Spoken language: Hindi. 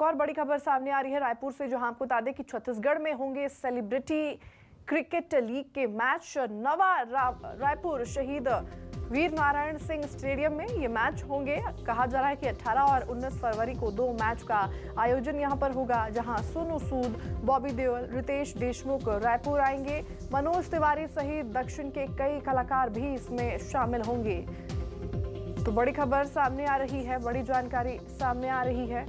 एक और बड़ी खबर सामने आ रही है रायपुर से, जहाँ आपको बता दें कि छत्तीसगढ़ में होंगे सेलिब्रिटी क्रिकेट लीग के मैच। नवा रायपुर शहीद वीर नारायण सिंह स्टेडियम में ये मैच होंगे। कहा जा रहा है कि 18 और 19 फरवरी को दो मैच का आयोजन यहाँ पर होगा, जहाँ सोनू सूद, बॉबी देओल, रितेश देशमुख रायपुर आएँगे। मनोज तिवारी सहित दक्षिण के कई कलाकार भी इसमें शामिल होंगे। तो बड़ी खबर सामने आ रही है, बड़ी जानकारी सामने आ रही है।